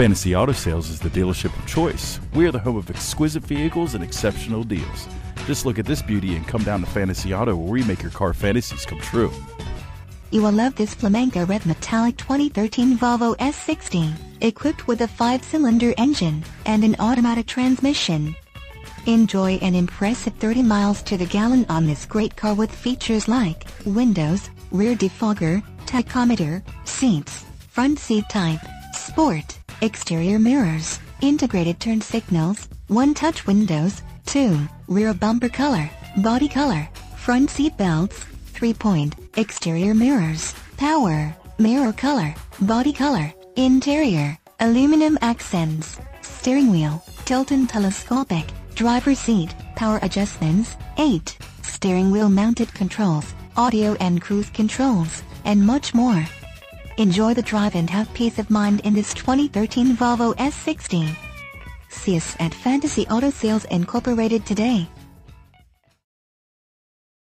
Fantasy Auto Sales is the dealership of choice. We are the home of exquisite vehicles and exceptional deals. Just look at this beauty and come down to Fantasy Auto where we make your car fantasies come true. You will love this Flamenco Red Metallic 2013 Volvo S60, equipped with a 5-cylinder engine and an automatic transmission. Enjoy an impressive 30 miles to the gallon on this great car with features like windows, rear defogger, tachometer, seats, front seat type, sport, exterior mirrors, integrated turn signals, one-touch windows, 2, rear bumper color, body color, front seat belts, 3-point, exterior mirrors, power, mirror color, body color, interior, aluminum accents, steering wheel, tilt and telescopic, driver seat, power adjustments, 8, steering wheel mounted controls, audio and cruise controls, and much more. Enjoy the drive and have peace of mind in this 2013 Volvo S60. See us at Fantasy Auto Sales Incorporated today.